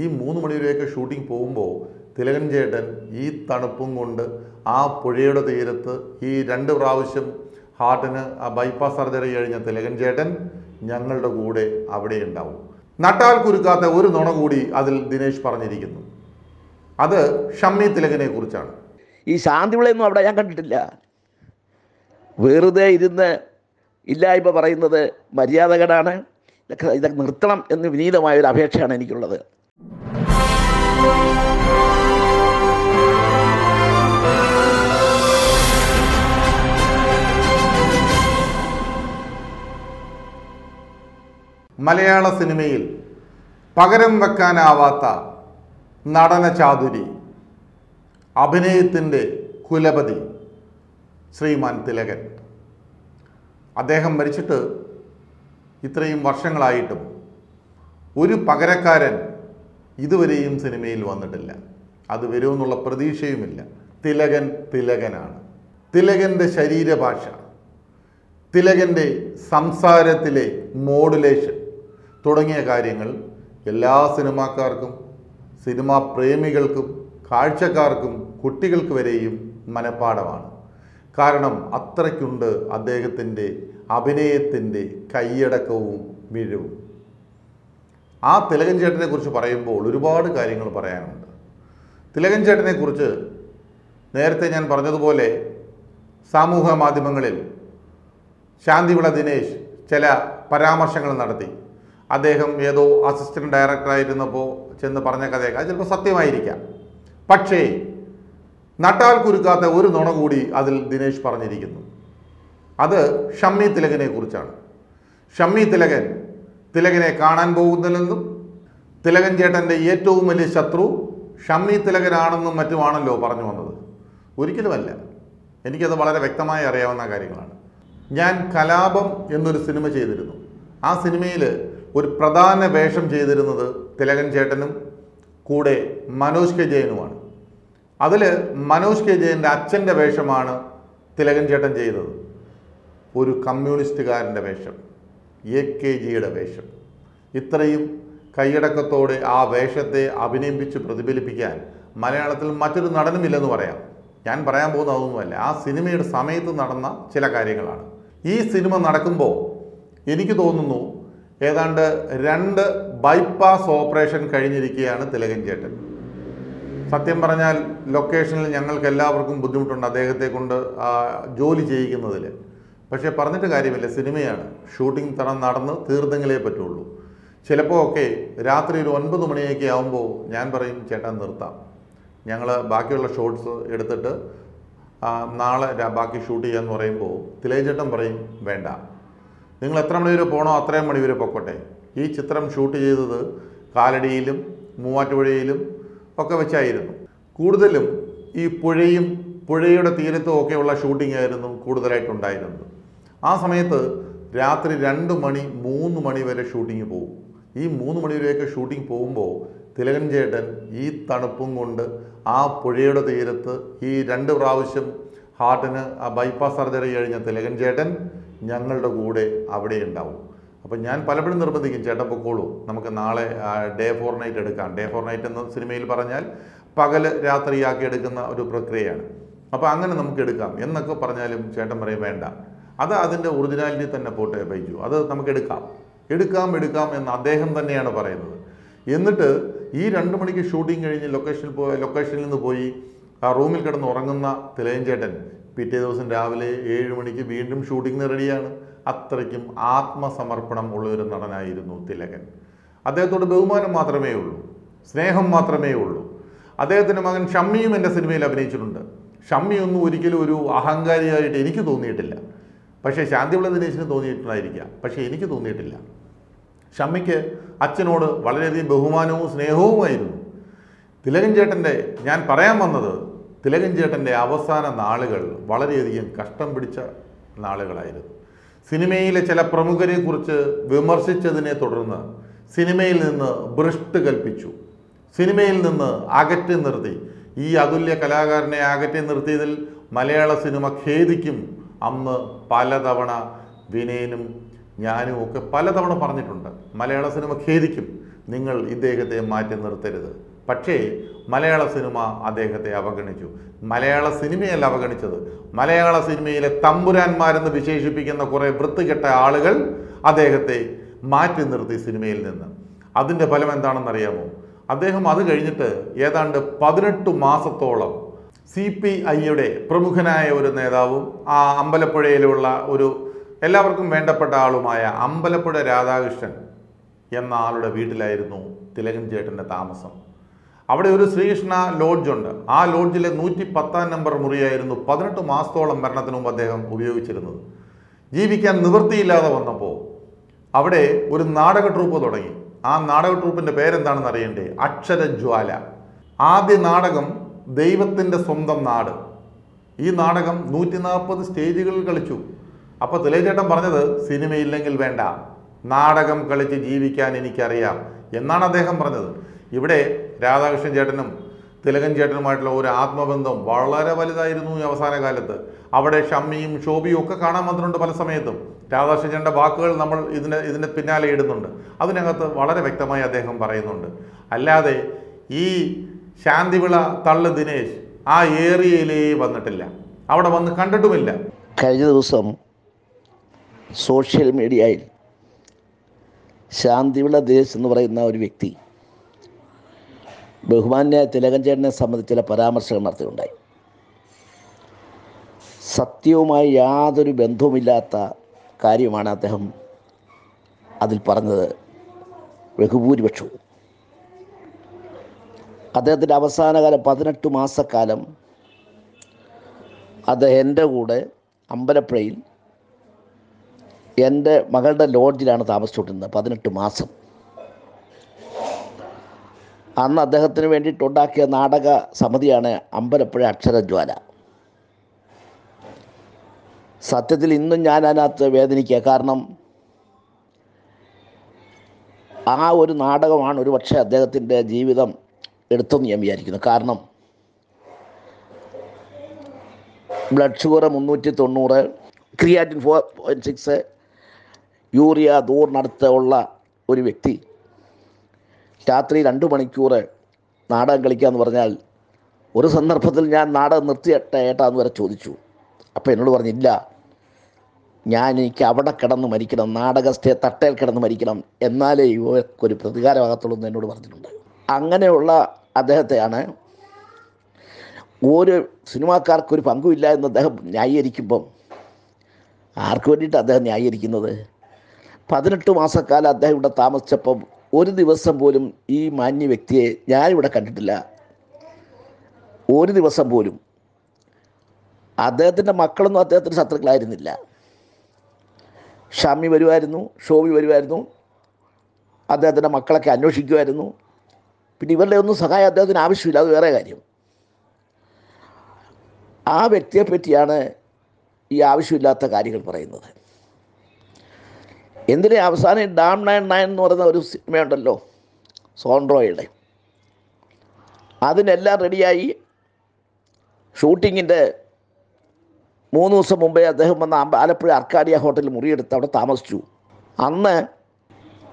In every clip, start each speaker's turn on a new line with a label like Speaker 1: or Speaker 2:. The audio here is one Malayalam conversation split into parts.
Speaker 1: ഈ മൂന്ന് മണിവരെയൊക്കെ ഷൂട്ടിംഗ് പോകുമ്പോൾ തിലകൻ ചേട്ടൻ ഈ തണുപ്പും കൊണ്ട് ആ പുഴയുടെ തീരത്ത് ഈ രണ്ട് പ്രാവശ്യം ഹാർട്ടിന് ആ ബൈപ്പാസ് സർജറി കഴിഞ്ഞ തിലകൻ ചേട്ടൻ ഞങ്ങളുടെ കൂടെ അവിടെ ഉണ്ടാവും. നട്ടാൽ കുരുക്കാത്ത ഒരു നുണ കൂടി അതിൽ ദിനേശ് പറഞ്ഞിരിക്കുന്നു. അത് ഷമ്മി തിലകനെ കുറിച്ചാണ്.
Speaker 2: ഈ ശാന്തിവിളയൊന്നും അവിടെ ഞാൻ കണ്ടിട്ടില്ല. വെറുതെ ഇരുന്ന് ഇല്ലായ്മ പറയുന്നത് മര്യാദകടാണ് ഇതൊക്കെ നിർത്തണം എന്ന് വിനീതമായ ഒരു അപേക്ഷയാണ് എനിക്കുള്ളത്.
Speaker 1: മലയാള സിനിമയിൽ പകരം വെക്കാനാവാത്ത നടന ചാതുരി അഭിനയത്തിന്റെ കുലപതി ശ്രീമാൻ തിലകൻ. അദ്ദേഹം മരിച്ചിട്ട് ഇത്രയും വർഷങ്ങളായിട്ടും ഒരു പകരക്കാരൻ ഇതുവരെയും സിനിമയിൽ വന്നിട്ടില്ല. അത് വരുമെന്നുള്ള പ്രതീക്ഷയുമില്ല. തിലകൻ തിലകനാണ്. തിലകന്റെ ശരീരഭാഷ തിലകന്റെ സംസാരത്തിലെ മോഡുലേഷൻ തുടങ്ങിയ കാര്യങ്ങൾ എല്ലാ സിനിമാക്കാർക്കും സിനിമാ പ്രേമികൾക്കും കാഴ്ചക്കാർക്കും കുട്ടികൾക്ക് വരെയും മനഃപ്പാടമാണ് കാരണം അത്രയ്ക്കുണ്ട് അദ്ദേഹത്തിന്റെ അഭിനയത്തിന്റെ കൈയടക്കവും മിഴിവും ആ തിലകൻ ചേട്ടനെ കുറിച്ച് പറയുമ്പോൾ ഒരുപാട് കാര്യങ്ങൾ പറയാനുണ്ട്. തിലകൻ ചേട്ടനെ കുറിച്ച് നേരത്തെ ഞാൻ പറഞ്ഞതുപോലെ സാമൂഹ്യ മാധ്യമങ്ങളിൽ ശാന്തിവിള ദിനേശ് ചില പരാമർശങ്ങൾ നടത്തി. അദ്ദേഹം ഏതോ അസിസ്റ്റന്റ് ഡയറക്ടറായിരുന്നപ്പോൾ ചെന്ന് പറഞ്ഞ കഥയൊക്കെ അത് ചിലപ്പോൾ സത്യമായിരിക്കാം. പക്ഷേ നട്ടാൽ കുരുക്കാത്ത ഒരു നുണ കൂടി അതിൽ ദിനേശ് പറഞ്ഞിരിക്കുന്നു. അത് ഷമ്മി തിലകനെ കുറിച്ചാണ്. ഷമ്മി തിലകൻ തിലകനെ കാണാൻ പോകുന്നില്ലെന്നും തിലകൻ ചേട്ടന്റെ ഏറ്റവും വലിയ ശത്രു ഷമ്മി തിലകനാണെന്നും മറ്റുമാണല്ലോ പറഞ്ഞു വന്നത്. ഒരിക്കലുമല്ല. എനിക്കത് വളരെ വ്യക്തമായി അറിയാവുന്ന കാര്യങ്ങളാണ്. ഞാൻ കലാപം എന്നൊരു സിനിമ ചെയ്തിരുന്നു. ആ സിനിമയിൽ ഒരു പ്രധാന വേഷം ചെയ്തിരുന്നത് തിലകൻ ചേട്ടനും കൂടെ മനോജ് കെ ജയനുമാണ്. അതിൽ മനോജ് കെ ജയന്റെ അച്ഛന്റെ വേഷമാണ് തിലകൻ ചേട്ടൻ ചെയ്തത്. ഒരു കമ്മ്യൂണിസ്റ്റുകാരന്റെ വേഷം. എ കെ ജിയുടെ വേഷം. ഇത്രയും കൈയടക്കത്തോടെ ആ വേഷത്തെ അഭിനയിപ്പിച്ച് പ്രതിഫലിപ്പിക്കാൻ മലയാളത്തിൽ മറ്റൊരു നടനുമില്ലെന്ന് പറയാം. ഞാൻ പറയാൻ പോകുന്ന അതൊന്നുമല്ല. ആ സിനിമയുടെ സമയത്ത് നടന്ന ചില കാര്യങ്ങളാണ്. ഈ സിനിമ നടക്കുമ്പോൾ എനിക്ക് തോന്നുന്നു ഏതാണ്ട് രണ്ട് ബൈപ്പാസ് ഓപ്പറേഷൻ കഴിഞ്ഞിരിക്കുകയാണ് തിലകൻ ചേട്ടൻ. സത്യം പറഞ്ഞാൽ ലൊക്കേഷനിൽ ഞങ്ങൾക്ക് എല്ലാവർക്കും ബുദ്ധിമുട്ടുണ്ട് അദ്ദേഹത്തെ കൊണ്ട് ജോലി ചെയ്യിക്കുന്നതിൽ. പക്ഷേ പറഞ്ഞിട്ട് കാര്യമില്ല. സിനിമയാണ്. ഷൂട്ടിംഗ് തറ നടന്ന് തീർന്നെങ്കിലേ പറ്റുള്ളൂ. ചിലപ്പോൾ ഒക്കെ രാത്രി ഒരു ഒൻപത് മണിയൊക്കെ ആകുമ്പോൾ ഞാൻ പറയും ചേട്ടാ നിർത്താം. ഞങ്ങൾ ബാക്കിയുള്ള ഷോട്ട്സ് എടുത്തിട്ട് നാളെ ബാക്കി ഷൂട്ട് ചെയ്യാമെന്ന് പറയുമ്പോൾ തിലേചേട്ടൻ പറയും വേണ്ട. നിങ്ങൾ എത്ര മണി വരെ പോകണോ അത്രയും മണി വരെ പൊക്കോട്ടെ. ഈ ചിത്രം ഷൂട്ട് ചെയ്തത് കാലടിയിലും മൂവാറ്റുപുഴയിലും ഒക്കെ വെച്ചായിരുന്നു. കൂടുതലും ഈ പുഴയും പുഴയുടെ തീരത്തും ഒക്കെയുള്ള ഷൂട്ടിംഗ് ആയിരുന്നു കൂടുതലായിട്ടുണ്ടായിരുന്നത്. ആ സമയത്ത് രാത്രി രണ്ട് മണി മൂന്ന് മണി വരെ ഷൂട്ടിംഗ് പോകും ഈ മൂന്ന് മണി വരെയൊക്കെ ഷൂട്ടിംഗ് പോകുമ്പോൾ തിലകൻ ചേട്ടൻ ഈ തണുപ്പും കൊണ്ട് ആ പുഴയുടെ തീരത്ത് ഈ രണ്ട് പ്രാവശ്യം ഹാർട്ടിന് ആ ബൈപ്പാസ് സർജറി കഴിഞ്ഞ തിലകൻ ചേട്ടൻ ഞങ്ങളുടെ കൂടെ അവിടെ ഉണ്ടാവും. അപ്പം ഞാൻ പലപ്പോഴും നിർബന്ധിക്കും ചേട്ടൻ പൊക്കോളൂ നമുക്ക് നാളെ ഡേ ഫോർ നൈറ്റ് എടുക്കാം. ഡേ ഫോർ നൈറ്റ് എന്ന സിനിമയിൽ പറഞ്ഞാൽ പകൽ രാത്രിയാക്കി എടുക്കുന്ന ഒരു പ്രക്രിയയാണ്. അപ്പോൾ അങ്ങനെ നമുക്ക് എടുക്കാം എന്നൊക്കെ പറഞ്ഞാലും ചേട്ടൻ പറയും വേണ്ട. അത് അതിന്റെ ഒറിജിനാലിറ്റി തന്നെ പോട്ടെ ബൈജു. അത് നമുക്ക് എടുക്കാം. എടുക്കാം എടുക്കാം എന്ന് അദ്ദേഹം തന്നെയാണ് പറയുന്നത്. എന്നിട്ട് ഈ രണ്ട് മണിക്ക് ഷൂട്ടിംഗ് കഴിഞ്ഞ് ലൊക്കേഷനിൽ പോയ ലൊക്കേഷനിൽ നിന്ന് പോയി ആ റൂമിൽ കിടന്ന് ഉറങ്ങുന്ന തിലയഞ്ചേട്ടൻ പിറ്റേ ദിവസം രാവിലെ ഏഴ് മണിക്ക് വീണ്ടും ഷൂട്ടിങ്ങിന് റെഡിയാണ് അത്രയ്ക്കും ആത്മസമർപ്പണം ഉള്ള ഒരു നടനായിരുന്നു തിലകൻ. അദ്ദേഹത്തോട് ബഹുമാനം മാത്രമേ ഉള്ളൂ സ്നേഹം മാത്രമേ ഉള്ളൂ. അദ്ദേഹത്തിന്റെ മകൻ ഷമ്മിയും എന്റെ സിനിമയിൽ അഭിനയിച്ചിട്ടുണ്ട്. ഷമ്മി ഒന്നും ഒരിക്കലും ഒരു അഹങ്കാരിയായിട്ട് എനിക്ക് തോന്നിയിട്ടില്ല. പക്ഷേ ശാന്തിവിള ദിനേശിന് തോന്നിയിട്ടുണ്ടായിരിക്കാം പക്ഷേ എനിക്ക് തോന്നിയിട്ടില്ല. ഷമ്മിക്ക് അച്ഛനോട് വളരെയധികം ബഹുമാനവും സ്നേഹവുമായിരുന്നു തിലകൻ ചേട്ടന്റെ ഞാൻ പറയാൻ വന്നത് തിലകൻ ചേട്ടന്റെ അവസാന നാളുകൾ വളരെയധികം കഷ്ടം പിടിച്ച നാളുകളായിരുന്നു. സിനിമയിലെ ചില പ്രമുഖരെക്കുറിച്ച് വിമർശിച്ചതിനെ തുടർന്ന് സിനിമയിൽ നിന്ന് ഭ്രഷ്ട് കൽപ്പിച്ചു. സിനിമയിൽ നിന്ന് അകറ്റി നിർത്തി. ഈ അതുല്യ കലാകാരനെ അകറ്റി നിർത്തിയതിൽ മലയാള സിനിമ ഖേദിക്കും അന്ന് പലതവണ വിനയനും ഞാനും ഒക്കെ പലതവണ പറഞ്ഞിട്ടുണ്ട് മലയാള സിനിമ ഖേദിക്കും നിങ്ങൾ ഇദ്ദേഹത്തെ മാറ്റി നിർത്തരുത്. പക്ഷേ മലയാള സിനിമ അദ്ദേഹത്തെ അവഗണിച്ചു. മലയാള സിനിമയല്ല അവഗണിച്ചത്. മലയാള സിനിമയിലെ തമ്പുരാന്മാരെന്ന് വിശേഷിപ്പിക്കുന്ന കുറേ വൃത്തികെട്ട ആളുകൾ അദ്ദേഹത്തെ മാറ്റി നിർത്തി സിനിമയിൽ നിന്ന്. അതിന്റെ ഫലം എന്താണെന്നറിയാമോ അദ്ദേഹം അത് കഴിഞ്ഞിട്ട് ഏതാണ്ട് പതിനെട്ട് മാസത്തോളം സി പി ഐയുടെ പ്രമുഖനായ ഒരു നേതാവും ആ അമ്പലപ്പുഴയിലുള്ള ഒരു എല്ലാവർക്കും വേണ്ടപ്പെട്ട ആളുമായ അമ്പലപ്പുഴ രാധാകൃഷ്ണൻ എന്ന ആളുടെ വീട്ടിലായിരുന്നു തിലകൻ ചേട്ടന്റെ താമസം. അവിടെ ഒരു ശ്രീകൃഷ്ണ ലോഡ്ജുണ്ട് ആ ലോഡ്ജിലെ നൂറ്റി പത്താം നമ്പർ മുറിയായിരുന്നു പതിനെട്ട് മാസത്തോളം മരണത്തിന് മുമ്പ് അദ്ദേഹം ഉപയോഗിച്ചിരുന്നത്. ജീവിക്കാൻ നിവൃത്തിയില്ലാതെ വന്നപ്പോൾ അവിടെ ഒരു നാടക ട്രൂപ്പ് തുടങ്ങി. ആ നാടക ട്രൂപ്പിന്റെ പേരെന്താണെന്ന് അറിയണ്ടേ അക്ഷരജ്വാല. ആദ്യ നാടകം ദൈവത്തിന്റെ സ്വന്തം നാട്. ഈ നാടകം നൂറ്റി നാൽപ്പത് സ്റ്റേജുകളിൽ കളിച്ചു. അപ്പോൾ തിലചേട്ടൻ പറഞ്ഞത് സിനിമയില്ലെങ്കിൽ വേണ്ട നാടകം കളിച്ച് ജീവിക്കാൻ എനിക്കറിയാം എന്നാണ് അദ്ദേഹം പറഞ്ഞത്. ഇവിടെ രാധാകൃഷ്ണൻ ചേട്ടനും തിലകൻ ചേട്ടനുമായിട്ടുള്ള ഒരു ആത്മബന്ധം വളരെ വലുതായിരുന്നു ഈ അവസാന കാലത്ത്. അവിടെ ഷമ്മിയും ഷോബിയും ഒക്കെ കാണാൻ വന്നിട്ടുണ്ട് പല സമയത്തും. രാധാകൃഷ്ണൻ ചേട്ടന്റെ വാക്കുകൾ നമ്മൾ ഇതിന് ഇതിന്റെ പിന്നാലെ ഇടുന്നുണ്ട്. അതിനകത്ത് വളരെ വ്യക്തമായി അദ്ദേഹം പറയുന്നുണ്ട്. അല്ലാതെ ഈ ശാന്തിവിള തള്ളു ദിനേശ് ആ ഏരിയയിലേ വന്നിട്ടില്ല. അവിടെ വന്ന് കണ്ടിട്ടുമില്ല.
Speaker 2: കഴിഞ്ഞ ദിവസം സോഷ്യൽ മീഡിയയിൽ ശാന്തിവിള ദേശ് എന്ന് പറയുന്ന ഒരു വ്യക്തി ബഹുമാന്യ തിലകൻ ചേട്ടനെ സംബന്ധിച്ച് ചില പരാമർശങ്ങൾ നടത്തിയിട്ടുണ്ടായി. സത്യവുമായി യാതൊരു ബന്ധവുമില്ലാത്ത കാര്യമാണ് അദ്ദേഹം അതിൽ പറഞ്ഞത്. ബഹുഭൂരിപക്ഷവും അദ്ദേഹത്തിന്റെ അവസാനകാലം പതിനെട്ട് മാസക്കാലം അദ്ദേഹം എന്റെ കൂടെ അമ്പലപ്പുഴയിൽ എന്റെ മകളുടെ ലോഡ്ജിലാണ് താമസിച്ചുകൊണ്ടിരുന്നത് പതിനെട്ട് മാസം. അന്ന് അദ്ദേഹത്തിന് വേണ്ടിയിട്ടുണ്ടാക്കിയ നാടക സമിതിയാണ് അമ്പലപ്പുഴ അക്ഷരജ്വാല. സത്യത്തിൽ ഇന്നും ഞാൻ അതിനകത്ത് വേദനിക്കുക. കാരണം ആ ഒരു നാടകമാണ് ഒരു പക്ഷേ അദ്ദേഹത്തിന്റെ ജീവിതം എടുത്തെന്ന് ഞാൻ വിചാരിക്കുന്നു. കാരണം ബ്ലഡ് ഷുഗർ മുന്നൂറ്റി തൊണ്ണൂറ് creatinine four point six urea ദൂറിനടുത്ത് ഉള്ള ഒരു വ്യക്തി രാത്രി രണ്ട് മണിക്കൂർ നാടകം കളിക്കുക എന്ന് പറഞ്ഞാൽ ഒരു സന്ദർഭത്തിൽ ഞാൻ നാടകം നിർത്തിയട്ടെ ഏട്ടാന്ന് വരെ ചോദിച്ചു. അപ്പോൾ എന്നോട് പറഞ്ഞില്ല ഞാൻ എനിക്ക് അവിടെ കിടന്ന് മരിക്കണം നാടക സ്റ്റേ തട്ടയിൽ കിടന്ന് മരിക്കണം എന്നാലേ ഇവർക്കൊരു പ്രതികാരമാകത്തുള്ളൂ എന്ന് എന്നോട് പറഞ്ഞിട്ടുണ്ട്. അങ്ങനെയുള്ള അദ്ദേഹത്തെയാണ് ഒരു സിനിമാക്കാർക്കൊരു പങ്കുമില്ല എന്ന് അദ്ദേഹം ന്യായീകരിക്കുമ്പം ആർക്ക് വേണ്ടിയിട്ട് അദ്ദേഹം ന്യായീകരിക്കുന്നത്? പതിനെട്ട് മാസക്കാലം അദ്ദേഹം ഇവിടെ താമസിച്ചപ്പം ഒരു ദിവസം പോലും ഈ മാന്യ വ്യക്തിയെ ഞാനിവിടെ കണ്ടിട്ടില്ല. ഒരു ദിവസം പോലും. അദ്ദേഹത്തിന്റെ മക്കളൊന്നും അദ്ദേഹത്തിന്റെ ശത്രുക്കളായിരുന്നില്ല. ഷാമി വരുമായിരുന്നു ഷോബി വരുമായിരുന്നു. അദ്ദേഹത്തിന്റെ മക്കളൊക്കെ അന്വേഷിക്കുമായിരുന്നു. പിന്നെ ഇവരുടെ ഒന്നും സഹായം അദ്ദേഹത്തിന് ആവശ്യമില്ല അത് വേറെ കാര്യം. ആ വ്യക്തിയെ പറ്റിയാണ് ഈ ആവശ്യമില്ലാത്ത കാര്യങ്ങൾ പറയുന്നത്. എന്തിനെ അവസാനം ഡാം നയൻ നയൻ എന്ന് പറയുന്ന ഒരു സിനിമയുണ്ടല്ലോ സോൺട്രോയുടെ അതിനെല്ലാം റെഡിയായി ഷൂട്ടിങ്ങിന്റെ മൂന്ന് ദിവസം മുമ്പേ അദ്ദേഹം വന്ന ആലപ്പുഴ അർക്കാഡിയ ഹോട്ടലിൽ മുറിയെടുത്ത് അവിടെ താമസിച്ചു. അന്ന്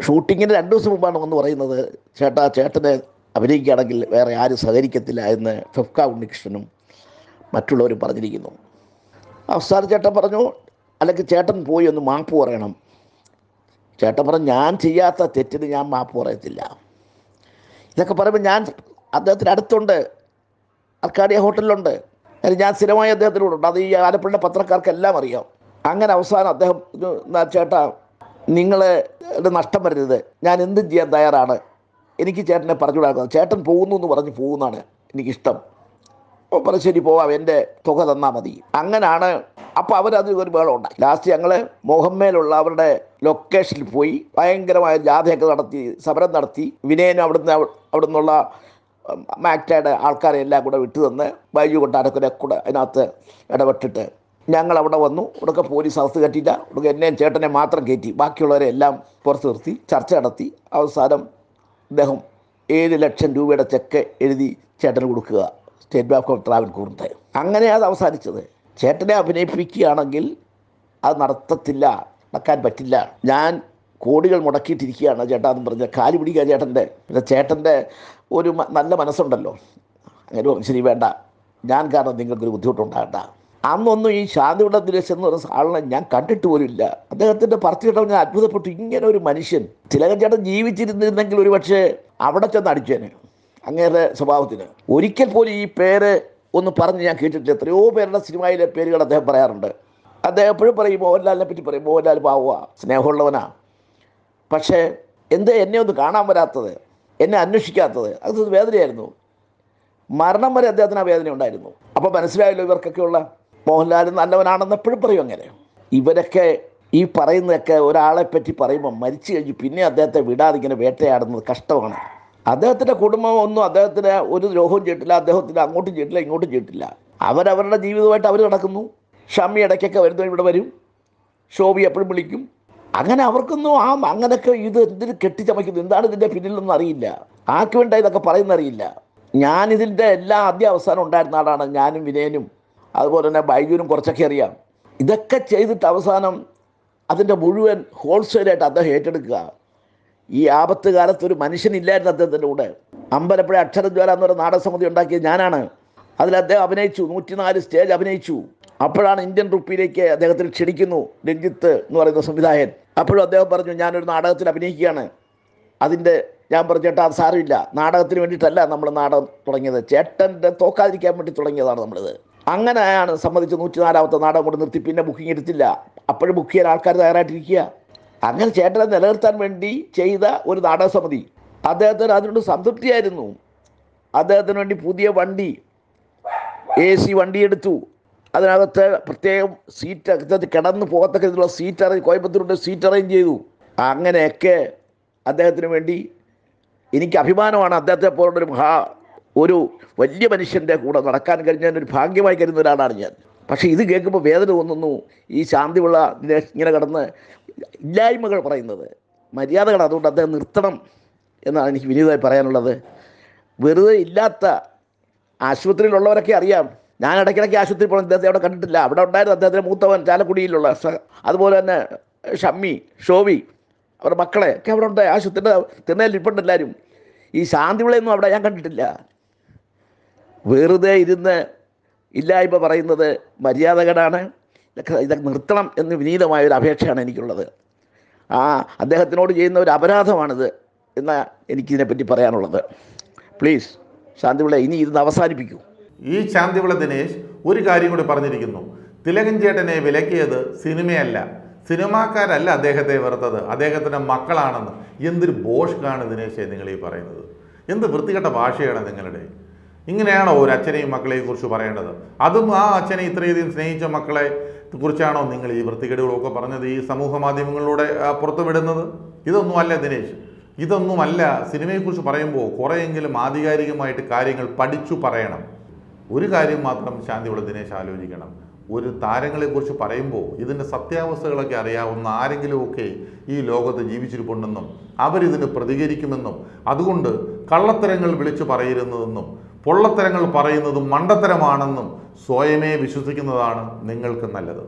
Speaker 2: ഷൂട്ടിങ്ങിന് രണ്ട് ദിവസം മുമ്പാണ് വന്ന് പറയുന്നത് ചേട്ടാ ചേട്ടനെ അഭിനയിക്കുകയാണെങ്കിൽ വേറെ ആരും സഹകരിക്കത്തില്ല എന്ന് ഫെഫ്ക ഉണ്ണികൃഷ്ണനും മറ്റുള്ളവരും പറഞ്ഞിരിക്കുന്നു. അവസാന ചേട്ടൻ പറഞ്ഞു അല്ലെങ്കിൽ ചേട്ടൻ പോയി ഒന്ന് മാപ്പ് പറയണം. ചേട്ടൻ പറഞ്ഞു ഞാൻ ചെയ്യാത്ത തെറ്റിന് ഞാൻ മാപ്പ് പറയത്തില്ല. ഇതൊക്കെ പറയുമ്പോൾ ഞാൻ അദ്ദേഹത്തിന് അടുത്തുണ്ട് അർക്കാടിയ ഹോട്ടലിലുണ്ട്. അതിന് ഞാൻ സ്ഥിരമായി അദ്ദേഹത്തിനോടുണ്ട് അത് ഈ ആലപ്പുഴ പത്രക്കാർക്കെല്ലാം അറിയാം. അങ്ങനെ അവസാനം അദ്ദേഹം ചേട്ടാ നിങ്ങളെ നഷ്ടം വരരുത്. ഞാൻ എന്തും ചെയ്യാൻ തയ്യാറാണ്. എനിക്ക് ചേട്ടനെ പറഞ്ഞുകൂടാക്കുന്നത് ചേട്ടൻ പോകുന്നു എന്ന് പറഞ്ഞ് പോകുന്നതാണ് എനിക്കിഷ്ടം. അപ്പോൾ പറഞ്ഞു ശരി പോവാം. എന്റെ തുക തന്നാൽ മതി. അങ്ങനാണ്. അപ്പോൾ അവരതിൽ ഒരു ബഹളം ഉണ്ടായി. ലാസ്റ്റ് ഞങ്ങൾ മോഹമ്മയിലുള്ള അവരുടെ ലൊക്കേഷനിൽ പോയി ഭയങ്കരമായ ജാഥയൊക്കെ നടത്തി സമരം നടത്തി. വിനയനും അവിടുന്ന് അവ- അവിടെ നിന്നുള്ള മാക്ടയുടെ ആൾക്കാരെ എല്ലാം കൂടെ വിട്ടു തന്ന് ബൈജു കൂടെ അതിനകത്ത് ഇടപെട്ടിട്ട് ഞങ്ങൾ അവിടെ വന്നു. ഇവിടെയൊക്കെ പോലീസ് അകത്ത് കയറ്റിയില്ല ഇവിടെ എന്നെയും ചേട്ടനെ മാത്രം കയറ്റി. ബാക്കിയുള്ളവരെ എല്ലാം പുറത്ത് നിർത്തി ചർച്ച നടത്തി. അവസാനം അദ്ദേഹം ഏഴ് ലക്ഷം രൂപയുടെ ചെക്ക് എഴുതി ചേട്ടന് കൊടുക്കുക. സ്റ്റേറ്റ് ബാങ്ക് ഓഫ് ട്രാവൻകൂറിന്റെ അങ്ങനെ അത് അവസാനിച്ചത്. ചേട്ടനെ അഭിനയിപ്പിക്കുകയാണെങ്കിൽ അത് നടത്തത്തില്ല നടക്കാൻ പറ്റില്ല. ഞാൻ കോടികൾ മുടക്കിയിട്ടിരിക്കുകയാണ് ചേട്ടാ എന്ന് പറഞ്ഞ കാലി പിടിക്കുക ചേട്ടന്റെ. പിന്നെ ചേട്ടന്റെ ഒരു നല്ല മനസ്സുണ്ടല്ലോ. അങ്ങനെ ശരി വേണ്ട. ഞാൻ കാരണം നിങ്ങൾക്കൊരു ബുദ്ധിമുട്ടുണ്ടാകണ്ട. അന്നൊന്നും ഈ ശാന്തിയുടെ ദിനേശ് എന്ന് പറയുന്ന ആളിനെ ഞാൻ കണ്ടിട്ട് പോലുമില്ല. അദ്ദേഹത്തിന്റെ പറത്തി കേട്ടപ്പോൾ ഞാൻ അത്ഭുതപ്പെട്ടു. ഇങ്ങനെ ഒരു മനുഷ്യൻ. തിലകൻ ചേട്ടൻ ജീവിച്ചിരുന്നിരുന്നെങ്കിൽ ഒരു പക്ഷേ അവിടെ ചെന്ന് അടിച്ചേനെ അങ്ങേരുടെ സ്വഭാവത്തിന്. ഒരിക്കൽ പോലും ഈ പേര് ഒന്ന് പറഞ്ഞ് ഞാൻ കേട്ടിട്ടില്ല. എത്രയോ പേരുടെ സിനിമയിലെ പേരുകൾ അദ്ദേഹം പറയാറുണ്ട്. അദ്ദേഹം എപ്പോഴും പറയും മോഹൻലാലിനെ പറ്റി പറയും മോഹൻലാൽ പാവുക സ്നേഹമുള്ളവനാ. പക്ഷേ എന്ത് എന്നെ ഒന്ന് കാണാൻ വരാത്തത് എന്നെ അന്വേഷിക്കാത്തത് അത് വേദനയായിരുന്നു. മരണം വരെ അദ്ദേഹത്തിന് ആ വേദന ഉണ്ടായിരുന്നു അപ്പോൾ മനസ്സിലായല്ലോ ഇവർക്കൊക്കെയുള്ള മോഹൻലാൽ നല്ലവനാണെന്ന് എപ്പോഴും പറയും അങ്ങനെ. ഇവരൊക്കെ ഈ പറയുന്നതൊക്കെ ഒരാളെ പറ്റി പറയുമ്പോൾ മരിച്ചു കഴിഞ്ഞ് പിന്നെ അദ്ദേഹത്തെ വിടാതെ ഇങ്ങനെ വേട്ടയാടുന്നത് കഷ്ടമാണ്. അദ്ദേഹത്തിന്റെ കുടുംബം ഒന്നും അദ്ദേഹത്തിന് ഒരു ദ്രോഹവും ചെയ്തിട്ടില്ല അദ്ദേഹത്തിന് അങ്ങോട്ടും ചെയ്തിട്ടില്ല ഇങ്ങോട്ടും ചെയ്തിട്ടില്ല. അവരവരുടെ ജീവിതമായിട്ട് അവർ നടക്കുന്നു. ഷമ്മി ഇടയ്ക്കൊക്കെ വരുന്ന ഇവിടെ വരും. ഷോബി എപ്പോഴും വിളിക്കും. അങ്ങനെ അവർക്കൊന്നും ആ അങ്ങനെയൊക്കെ ഇത് എന്തിന് കെട്ടിച്ചമയ്ക്കുന്നു? എന്താണ് ഇതിന്റെ പിന്നിലൊന്നും അറിയില്ല. ആർക്ക് വേണ്ട ഇതൊക്കെ പറയുന്നറിയില്ല. ഞാനിതിന്റെ എല്ലാ ആദ്യ അവസാനം ഉണ്ടായിരുന്ന ആളാണ്. ഞാനും വിനയനും. അതുപോലെ തന്നെ ബൈജുവിനും കുറച്ചൊക്കെ അറിയാം. ഇതൊക്കെ ചെയ്തിട്ട് അവസാനം അതിന്റെ മുഴുവൻ ഹോൾസെയിലായിട്ട് അദ്ദേഹം ഏറ്റെടുക്കുക. ഈ ആപത്ത് കാലത്ത് ഒരു മനുഷ്യനില്ലായിരുന്നു അദ്ദേഹത്തിന്റെ കൂടെ. അമ്പലപ്പുഴ അക്ഷരജ്വാല എന്നൊരു നാടകസമിതി ഉണ്ടാക്കിയത് ഞാനാണ്. അതിൽ അദ്ദേഹം അഭിനയിച്ചു. നൂറ്റിനാല് സ്റ്റേജ് അഭിനയിച്ചു. അപ്പോഴാണ് ഇന്ത്യൻ റുപ്പിയിലേക്ക് അദ്ദേഹത്തിന് ക്ഷണിക്കുന്നു രഞ്ജിത്ത് എന്ന് പറയുന്ന സംവിധായകൻ. അപ്പോഴും അദ്ദേഹം പറഞ്ഞു ഞാനൊരു നാടകത്തിൽ അഭിനയിക്കുകയാണ്. അതിന്റെ ഞാൻ പറഞ്ഞു ചേട്ടാ അത് സാരമില്ല. നാടകത്തിന് വേണ്ടിയിട്ടല്ല നമ്മൾ നാടകം തുടങ്ങിയത്. ചേട്ടന്റെ തോക്കാതിരിക്കാൻ വേണ്ടി തുടങ്ങിയതാണ് നമ്മളിത്. അങ്ങനെയാണ് സമ്മതിച്ച് നൂറ്റിനാലാമത്തെ നാടകം കൊണ്ട് നിർത്തി. പിന്നെ ബുക്കിംഗ് എടുത്തില്ല. അപ്പോഴും ബുക്ക് ചെയ്യാൻ ആൾക്കാർ തയ്യാറായിട്ടിരിക്കുക. അങ്ങനെ ചേട്ടനെ നിലനിർത്താൻ വേണ്ടി ചെയ്ത ഒരു നാടക സമിതി. അദ്ദേഹത്തിന് അതിനോട് സംതൃപ്തിയായിരുന്നു. അദ്ദേഹത്തിന് വേണ്ടി പുതിയ വണ്ടി എ സി വണ്ടി എടുത്തു. അതിനകത്ത് പ്രത്യേകം സീറ്റ് അകത്ത് കിടന്ന് പോകത്തക്ക രീതിയിലുള്ള സീറ്റ് അറേഞ്ച് കോയമ്പത്തൂരിന്റെ സീറ്റ് അറേഞ്ച് ചെയ്തു. അങ്ങനെയൊക്കെ അദ്ദേഹത്തിന് വേണ്ടി എനിക്ക് അഭിമാനമാണ്. അദ്ദേഹത്തെ പോലുള്ളൊരു മഹാ ഒരു വലിയ മനുഷ്യന്റെ കൂടെ നടക്കാൻ കഴിഞ്ഞ ഒരു ഭാഗ്യമായി കരുതുന്ന ഒരാളാണ് ഞാൻ. പക്ഷേ ഇത് കേൾക്കുമ്പോൾ വേദന തോന്നുന്നു. ഈ ശാന്തിയുള്ള ഇങ്ങനെ കടന്ന് ഇല്ലായ്മകൾ പറയുന്നത്. മര്യാദകൾ അതുകൊണ്ട് അദ്ദേഹം നിർത്തണം എന്നാണ് എനിക്ക് വിനീതമായി പറയാനുള്ളത്. വെറുതെ ഇല്ലാത്ത ആശുപത്രിയിലുള്ളവരൊക്കെ അറിയാം. ഞാൻ ഇടയ്ക്കിടയ്ക്ക് ആശുപത്രി പോകണം അദ്ദേഹത്തെ അവിടെ കണ്ടിട്ടില്ല. അവിടെ ഉണ്ടായിരുന്നു അദ്ദേഹത്തിന്റെ മൂത്തവൻ ചാലക്കുടിയിലുള്ള അതുപോലെ തന്നെ ഷമ്മി ഷോവി അവരുടെ മക്കളെ ഒക്കെ അവിടെ ഉണ്ട്. ആശുപത്രിയുടെ തിണ്ണയിൽ ഇരിപ്പുണ്ട് എല്ലാവരും. ഈ ശാന്തിവിളയൊന്നും അവിടെ ഞാൻ കണ്ടിട്ടില്ല. വെറുതെ ഇരുന്ന് ഇല്ലായ്മ പറയുന്നത് മര്യാദകേടാണ് ഇതൊക്കെ നിർത്തണം എന്ന് വിനീതമായ ഒരു അപേക്ഷയാണ് എനിക്കുള്ളത്. ആ അദ്ദേഹത്തിനോട് ചെയ്യുന്ന ഒരു അപരാധമാണിത് എന്നാ എനിക്കിതിനെപ്പറ്റി പറയാനുള്ളത്. പ്ലീസ് ശാന്തിവിള ഇനി ഇത് അവസാനിപ്പിക്കൂ.
Speaker 1: ഈ ശാന്തിവിള ദിനേശ് ഒരു കാര്യം കൂടി പറഞ്ഞിരിക്കുന്നു. തിലകൻ ചേട്ടനെ വിലക്കിയത് സിനിമയല്ല. സിനിമാക്കാരല്ല അദ്ദേഹത്തെ വെറുത്തത്. അദ്ദേഹത്തിന്റെ മക്കളാണെന്ന്. എന്തൊരു ബോഷ്കാണ് ദിനേശ് നിങ്ങൾ ഈ പറയുന്നത്. എന്ത് വൃത്തികെട്ട ഭാഷയാണ് നിങ്ങളുടെ. ഇങ്ങനെയാണോ ഒരു അച്ഛനെയും മക്കളെയും കുറിച്ച് പറയേണ്ടത്? അതും ആ അച്ഛനെ ഇത്രയധികം സ്നേഹിച്ച മക്കളെ കുറിച്ചാണോ നിങ്ങൾ ഈ വൃത്തികേടുകളൊക്കെ പറഞ്ഞത് ഈ സമൂഹ മാധ്യമങ്ങളിലൂടെ പുറത്തുവിടുന്നത്? ഇതൊന്നും അല്ല ദിനേശ്. ഇതൊന്നുമല്ല സിനിമയെക്കുറിച്ച് പറയുമ്പോൾ കുറേയെങ്കിലും ആധികാരികമായിട്ട് കാര്യങ്ങൾ പഠിച്ചു പറയണം. ഒരു കാര്യം മാത്രം ശാന്തിയുള്ള ദിനേശ് ആലോചിക്കണം. ഒരു താരങ്ങളെക്കുറിച്ച് പറയുമ്പോൾ ഇതിന്റെ സത്യാവസ്ഥകളൊക്കെ അറിയാവുന്ന ആരെങ്കിലുമൊക്കെ ഈ ലോകത്ത് ജീവിച്ചിരിപ്പുണ്ടെന്നും അവരിതിന് പ്രതികരിക്കുമെന്നും അതുകൊണ്ട് കള്ളത്തരങ്ങൾ വിളിച്ചു പറയരുന്നതെന്നും പൊള്ളത്തരങ്ങൾ പറയുന്നതും മണ്ടത്തരമാണെന്നും സ്വയമേ വിശ്വസിക്കുന്നതാണ് നിങ്ങൾക്ക് നല്ലത്.